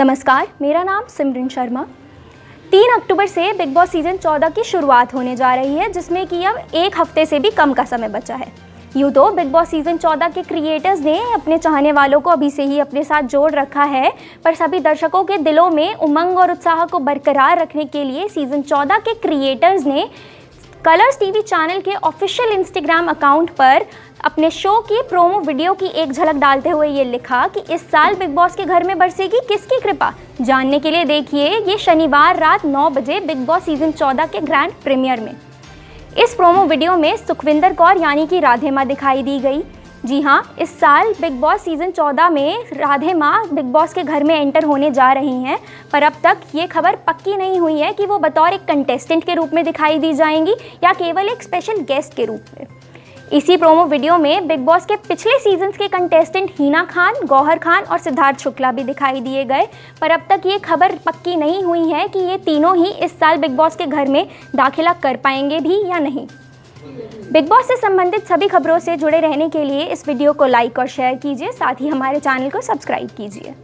नमस्कार, मेरा नाम सिमरन शर्मा। तीन अक्टूबर से बिग बॉस सीज़न 14 की शुरुआत होने जा रही है, जिसमें कि अब एक हफ़्ते से भी कम का समय बचा है। यूँ तो बिग बॉस सीज़न 14 के क्रिएटर्स ने अपने चाहने वालों को अभी से ही अपने साथ जोड़ रखा है, पर सभी दर्शकों के दिलों में उमंग और उत्साह को बरकरार रखने के लिए सीज़न 14 के क्रिएटर्स ने कलर्स टीवी चैनल के ऑफिशियल इंस्टाग्राम अकाउंट पर अपने शो की प्रोमो वीडियो की एक झलक डालते हुए ये लिखा कि इस साल बिग बॉस के घर में बरसेगी किसकी कृपा? जानने के लिए देखिए, ये शनिवार रात 9 बजे बिग बॉस सीज़न 14 के ग्रैंड प्रीमियर में। इस प्रोमो वीडियो में सुखविंदर कौर यानी कि राधेमा दिखाई दी गई। जी हाँ इस साल बिग बॉस सीज़न 14 में राधे माँ बिग बॉस के घर में एंटर होने जा रही हैं, पर अब तक ये खबर पक्की नहीं हुई है कि वो बतौर एक कंटेस्टेंट के रूप में दिखाई दी जाएँगी या केवल एक स्पेशल गेस्ट के रूप में। इसी प्रोमो वीडियो में बिग बॉस के पिछले सीजन्स के कंटेस्टेंट हीना खान, गौहर खान और सिद्धार्थ शुक्ला भी दिखाई दिए गए, पर अब तक ये खबर पक्की नहीं हुई है कि ये तीनों ही इस साल बिग बॉस के घर में दाखिला कर पाएँगे भी या नहीं। बिग बॉस से संबंधित सभी खबरों से जुड़े रहने के लिए इस वीडियो को लाइक और शेयर कीजिए। साथ ही हमारे चैनल को सब्सक्राइब कीजिए।